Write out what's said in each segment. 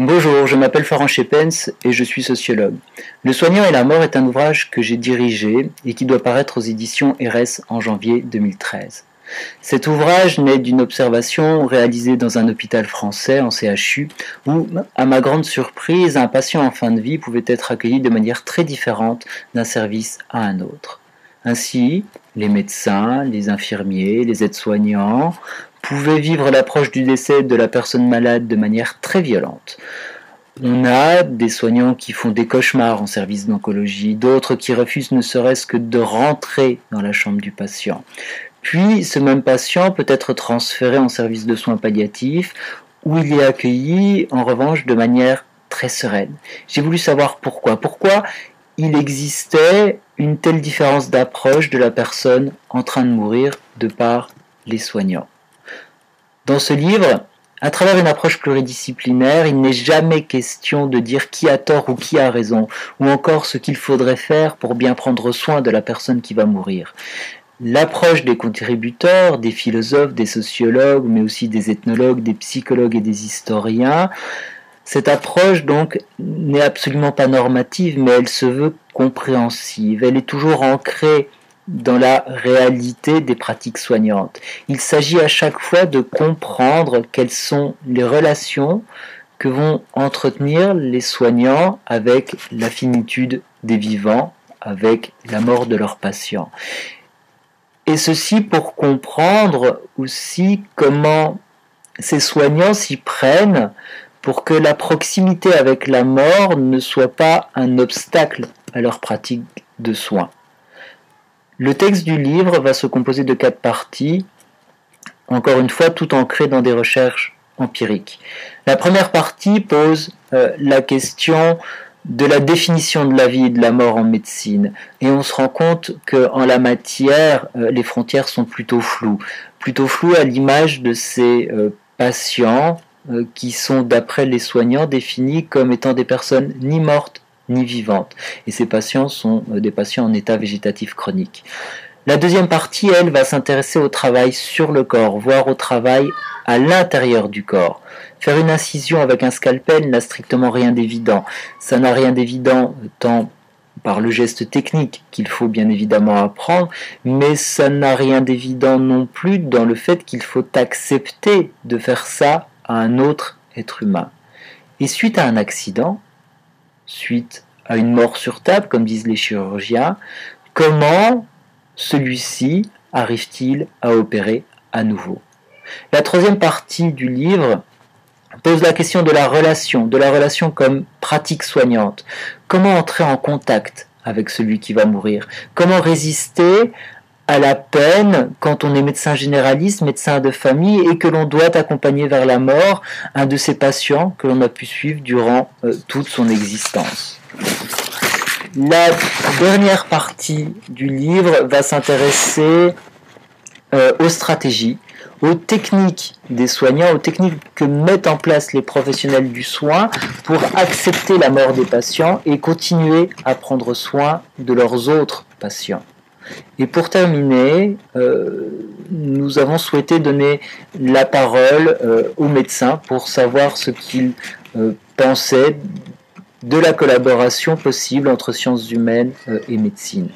Bonjour, je m'appelle Florent Chepens et je suis sociologue. Le soignant et la mort est un ouvrage que j'ai dirigé et qui doit paraître aux éditions RS en janvier 2013. Cet ouvrage naît d'une observation réalisée dans un hôpital français en CHU où, à ma grande surprise, un patient en fin de vie pouvait être accueilli de manière très différente d'un service à un autre. Ainsi, les médecins, les infirmiers, les aides-soignants pouvaient vivre l'approche du décès de la personne malade de manière très violente. On a des soignants qui font des cauchemars en service d'oncologie, d'autres qui refusent ne serait-ce que de rentrer dans la chambre du patient. Puis ce même patient peut être transféré en service de soins palliatifs où il est accueilli en revanche de manière très sereine. J'ai voulu savoir pourquoi. Pourquoi il existait une telle différence d'approche de la personne en train de mourir de par les soignants? Dans ce livre, à travers une approche pluridisciplinaire, il n'est jamais question de dire qui a tort ou qui a raison, ou encore ce qu'il faudrait faire pour bien prendre soin de la personne qui va mourir. L'approche des contributeurs, des philosophes, des sociologues, mais aussi des ethnologues, des psychologues et des historiens, cette approche donc n'est absolument pas normative, mais elle se veut compréhensive. Elle est toujours ancrée dans la réalité des pratiques soignantes. Il s'agit à chaque fois de comprendre quelles sont les relations que vont entretenir les soignants avec la finitude des vivants, avec la mort de leurs patients. Et ceci pour comprendre aussi comment ces soignants s'y prennent pour que la proximité avec la mort ne soit pas un obstacle à leur pratique de soins. Le texte du livre va se composer de quatre parties, encore une fois tout ancré dans des recherches empiriques. La première partie pose euh, la question de la définition de la vie et de la mort en médecine. Et on se rend compte qu'en la matière, euh, les frontières sont plutôt floues. Plutôt floues à l'image de ces euh, patients qui sont, d'après les soignants, définis comme étant des personnes ni mortes ni vivantes. Et ces patients sont euh, des patients en état végétatif chronique. La deuxième partie, elle, va s'intéresser au travail sur le corps, voire au travail à l'intérieur du corps. Faire une incision avec un scalpel n'a strictement rien d'évident. Ça n'a rien d'évident tant par le geste technique qu'il faut bien évidemment apprendre, mais ça n'a rien d'évident non plus dans le fait qu'il faut accepter de faire ça à un autre être humain. Et suite à un accident, suite à une mort sur table, comme disent les chirurgiens, comment celui-ci arrive-t-il à opérer à nouveau? La troisième partie du livre pose la question de la relation, de la relation comme pratique soignante. Comment entrer en contact avec celui qui va mourir? Comment résister à la peine quand on est médecin généraliste, médecin de famille et que l'on doit accompagner vers la mort un de ses patients que l'on a pu suivre durant euh, toute son existence. La dernière partie du livre va s'intéresser euh, aux stratégies, aux techniques des soignants, aux techniques que mettent en place les professionnels du soin pour accepter la mort des patients et continuer à prendre soin de leurs autres patients. Et pour terminer, euh, nous avons souhaité donner la parole euh, aux médecins pour savoir ce qu'ils euh, pensaient de la collaboration possible entre sciences humaines et médecine.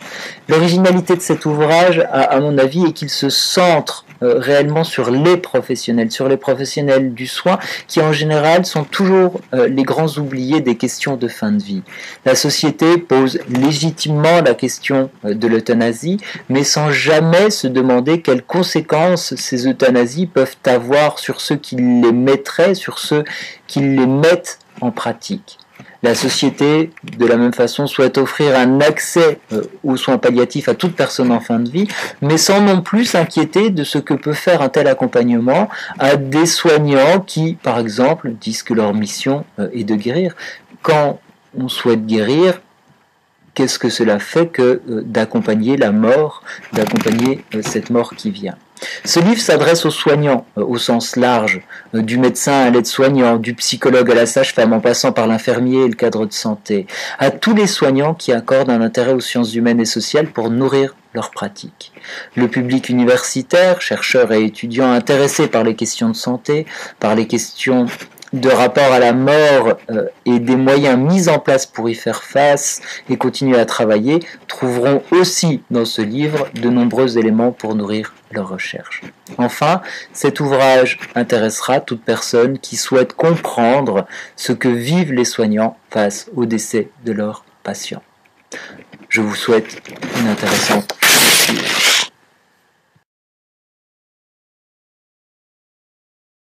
L'originalité de cet ouvrage, à mon avis, est qu'il se centre euh, réellement sur les professionnels, sur les professionnels du soin, qui en général sont toujours euh, les grands oubliés des questions de fin de vie. La société pose légitimement la question euh, de l'euthanasie, mais sans jamais se demander quelles conséquences ces euthanasies peuvent avoir sur ceux qui les mettraient, sur ceux qui les mettent en pratique. La société, de la même façon, souhaite offrir un accès euh, aux soins palliatifs à toute personne en fin de vie, mais sans non plus s'inquiéter de ce que peut faire un tel accompagnement à des soignants qui, par exemple, disent que leur mission euh, est de guérir. Quand on souhaite guérir, qu'est-ce que cela fait que euh, d'accompagner la mort, d'accompagner cette mort qui vient? Ce livre s'adresse aux soignants euh, au sens large, euh, du médecin à l'aide-soignant, du psychologue à la sage-femme en passant par l'infirmier et le cadre de santé, à tous les soignants qui accordent un intérêt aux sciences humaines et sociales pour nourrir leur pratique. Le public universitaire, chercheurs et étudiants intéressés par les questions de santé, par les questions de rapport à la mort euh, et des moyens mis en place pour y faire face et continuer à travailler trouveront aussi dans ce livre de nombreux éléments pour nourrir leurs recherches. Enfin, cet ouvrage intéressera toute personne qui souhaite comprendre ce que vivent les soignants face au décès de leurs patients. Je vous souhaite une intéressante lecture.